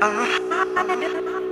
Uh-huh.